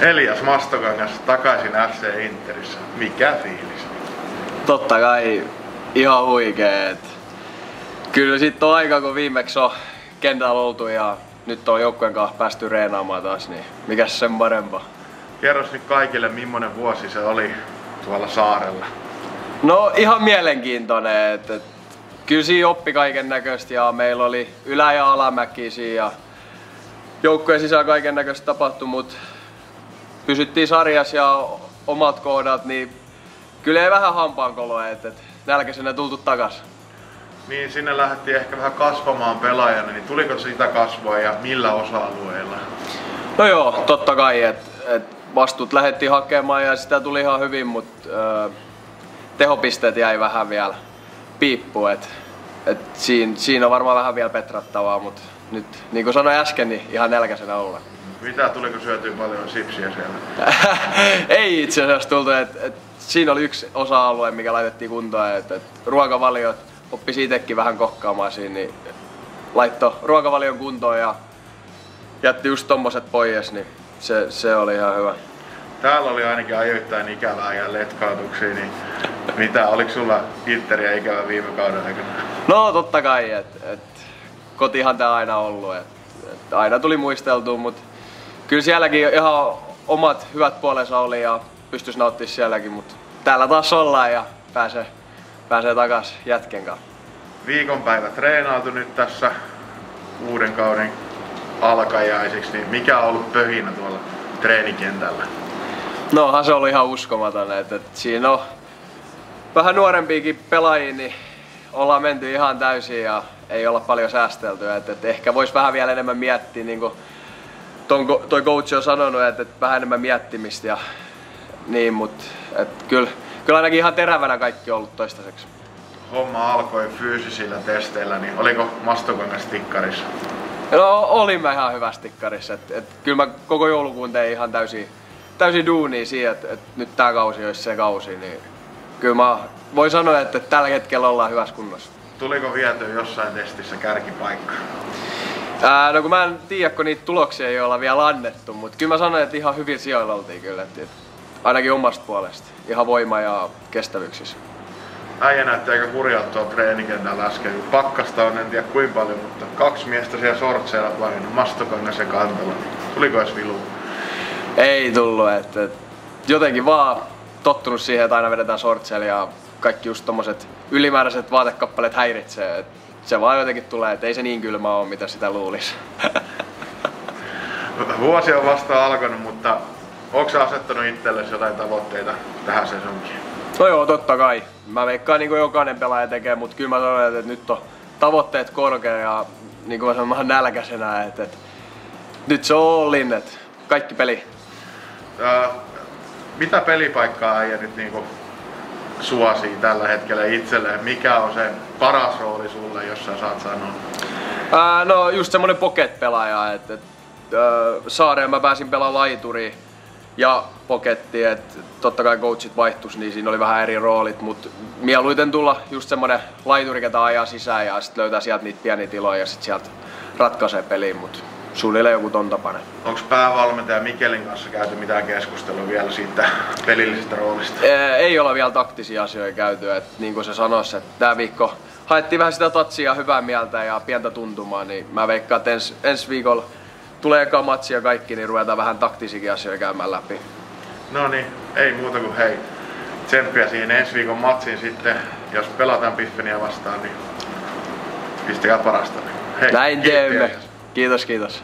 Elias Mastokangas takaisin FC Interissä. Mikä fiilis? Totta kai ihan huikee. Kyllä sitten on aika kun viimeksi on kentällä oltu ja nyt on joukkueen kanssa päästy reenaamaan taas, niin mikä sen parempaa. Kerros nyt kaikille, millainen vuosi se oli tuolla saarella. No ihan mielenkiintoinen, että et, kyllä siinä oppi kaiken näköistä ja meillä oli ylä- ja alamäki siinä ja joukkueen sisällä kaiken näköistä tapahtui, mutta pysyttiin sarjassa ja omat kohdat, niin kyllä ei vähän hampaankoloa, että et, nälkäisenä tultu takas. Niin sinne lähdettiin ehkä vähän kasvamaan pelaajana, niin tuliko sitä kasvua ja millä osa-alueilla? No joo, totta kai, että et vastuut lähdettiin hakemaan ja sitä tuli ihan hyvin, mutta tehopisteet jäi vähän vielä piippuun. Et, et siinä, siinä on varmaan vähän vielä petrattavaa, mutta nyt niin kuin sanoin äsken, niin ihan nälkäisenä olla. Mitä, tuliko syötyä paljon sipsiä siellä? Ei itse asiassa tultu, että et, siinä oli yksi osa-alue, mikä laitettiin kuntoon, että et, ruokavaliot oppi siitäkin vähän kokkaamaan siinä, niin laitto ruokavalion kuntoon ja jätti just tommoset pois, niin se, se oli ihan hyvä. Täällä oli ainakin ajoittain ikävää ja letkautuksia, niin mitä, oliko sulla Interia ikävä viime kauden aikana? No totta kai, että et, kotihan tää aina ollut, että et aina tuli muisteltua, mutta kyllä sielläkin ihan omat hyvät puolensa oli ja pystyisi nauttimaan sielläkin, mutta täällä taas ollaan ja pääsee, pääsee takas jätken kanssa. Viikonpäivä treenailtu nyt tässä uuden kauden alkajaisiksi, niin mikä on ollut pöhinä tuolla treenikentällä? No onhan se oli ihan uskomaton, että, että siinä on vähän nuorempiakin pelaajia, niin ollaan menty ihan täysin ja ei olla paljon säästelty. Että, että ehkä voisi vähän vielä enemmän miettiä, niin kuin ton, toi coach on sanonut, että, että vähän enemmän miettimistä ja niin, mutta että kyllä, kyllä ainakin ihan terävänä kaikki on ollut toistaiseksi. Homma alkoi fyysisillä testeillä, niin oliko Mastokangas tikkarissa? No olin mä ihan hyvä tikkarissa. Et, et, kyllä mä koko joulukuun tein ihan täysin, täysin duunia siihen, että et nyt tää kausi olisi se kausi. Niin kyllä mä voin sanoa, että tällä hetkellä ollaan hyvässä kunnossa. Tuliko vietyä jossain testissä kärkipaikka? Ää, no kun mä en tiedä, kun niitä tuloksia ei olla vielä annettu, mutta kyllä mä sanoin, että ihan hyvin sijoilla oltiin kyllä. Et, et, ainakin omasta puolesta. Ihan voima ja kestävyyksissä. Äijä näytti aika hurjalta tuolla treenikentällä äsken. Pakkasta on en tiedä kuinka paljon, mutta kaksi miestä siellä sortseilla painoi. Mastokangas ja Kantala. Tuliko edes vilu? Ei tullut, että et, jotenkin vaan tottunut siihen, että aina vedetään sortseilla ja kaikki just tommoset ylimääräiset vaatekappaleet häiritsee. Et se vaan jotenkin tulee, että ei se niin kylmä ole, mitä sitä luulisi. Vuosi on vasta alkanut, mutta onko asettanut itsellesi jotain tavoitteita tähän sesonkiin? No joo, totta kai. Mä veikkaan niin kuin jokainen pelaaja tekee, mutta kyllä mä sanon, että nyt on tavoitteet korkea ja niin kuin mä sanon, mä nälkäisenä, että, että nyt se on all kaikki peli. Ää, mitä pelipaikkaa äijä nyt niinku suosii tällä hetkellä itselleen? Mikä on se paras rooli sulle, jos sä saat sanoa? Ää, no just semmonen pocket-pelaaja, että, että äh, Saareen mä pääsin pelaamaan laituri ja poketti, että totta kai coachit vaihtus, niin siinä oli vähän eri roolit, mutta mieluiten tulla just semmonen laituri, ketä ajaa sisään ja sitten löytää sieltä niitä pieniä tiloja ja sitten sieltä ratkaisee peliin, mutta suunnilleen joku ton tapainen. Onko päävalmentaja Mikelin kanssa käyty mitään keskustelua vielä siitä pelillisestä roolista? Ää, Ei olla vielä taktisia asioita käyty, että niin kuin se sanoisi, että tämä viikko haettiin vähän sitä tatsia hyvää mieltä ja pientä tuntumaa, niin mä veikkaan, että ens, ensi viikolla tulee eka matsi ja kaikki, niin ruvetaan vähän taktisikin asioita käymään läpi. No niin, ei muuta kuin hei. Tsemppiä siihen ensi viikon matsiin sitten. Jos pelataan Piffeniä vastaan, niin pistäkää parasta. Hei, Näin teemme. Kiitos, kiitos.